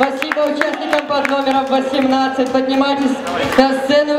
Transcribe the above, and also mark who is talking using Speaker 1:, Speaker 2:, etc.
Speaker 1: Спасибо участникам под номером 18. Поднимайтесь на сцену